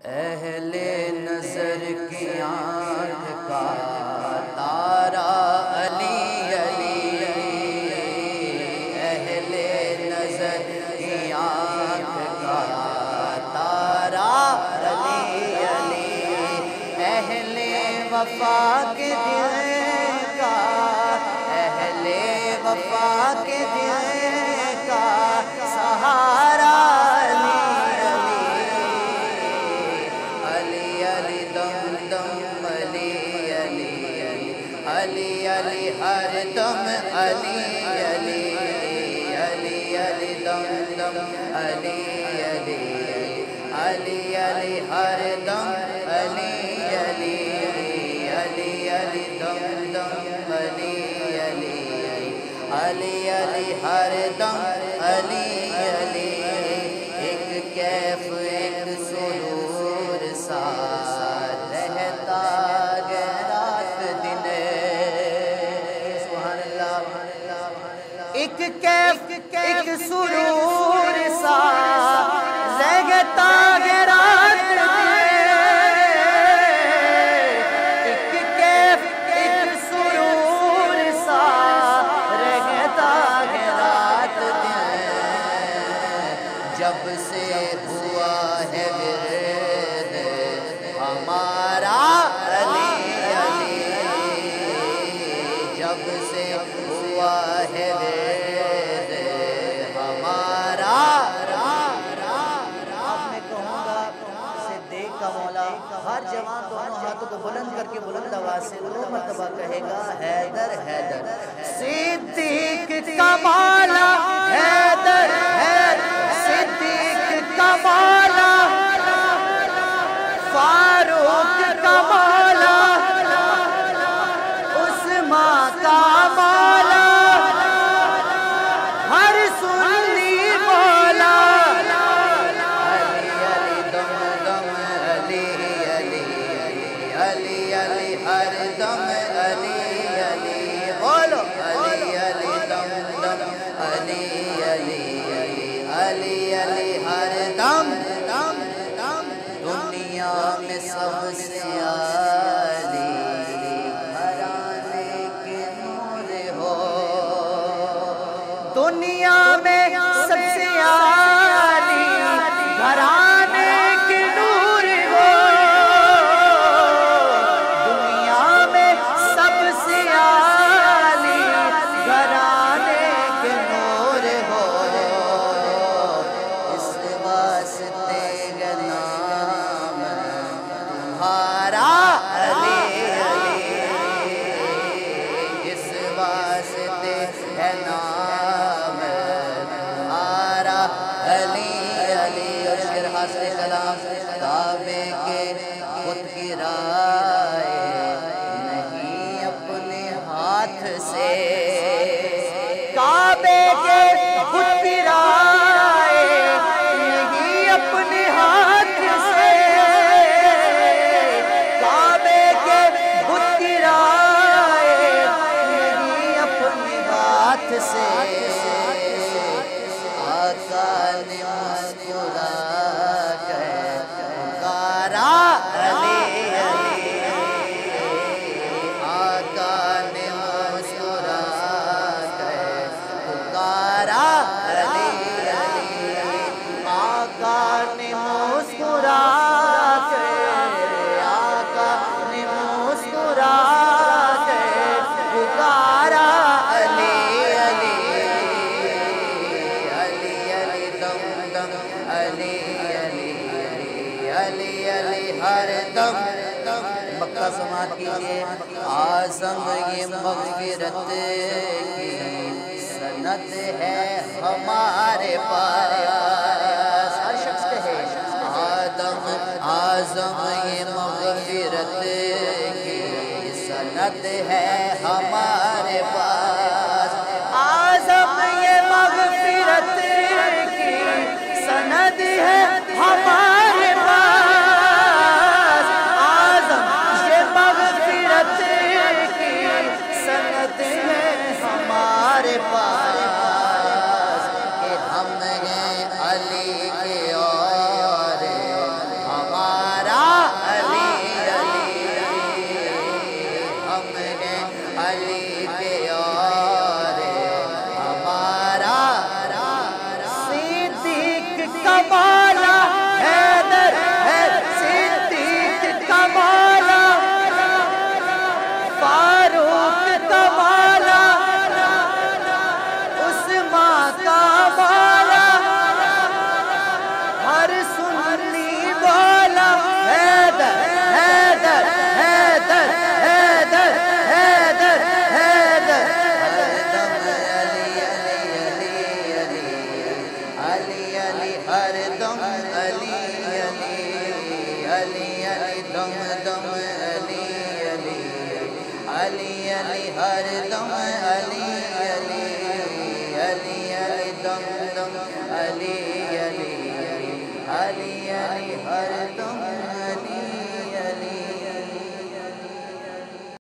अहले नज़र की आँख का तारा अली अली। अहले नज़र की आँख का तारा अली अली। अहले वफा के दिल का, अहले वफा के दिल अली अली, हर दम, अली अली अली अली, दम दम, अली अली अली अली हर दम। एक कैफ एक सुरूर सा जब से हुआ है हमारा को बुलंद करके बुलंद आवाज़ से दो मरतबा कहेगा, हैदर हैदर। सिद्दीक का मौला, हैदर हैदर। सिद्दीक का फारूक कमाला अली अली हर दम अली अली, बोलो। अली अली, दम दम, अली अली अली अली हर दम दम दम, दुनिया में सबसे के नूर हो। दुनिया में सबसे आली हासिल कलाम काबे के अली अली अली मक्का समात कीजिए। आज़म ये मगफिरत की सनत है हमारे पास। हर शख्स कहे आदम, आज़म ये मगफिरत की सनत है हमारे पास अली अली हरदम अली अली अली अली दम दम अली अली अली अली हरदम अली अली अली अली दम दम अली अली अली अली हरदम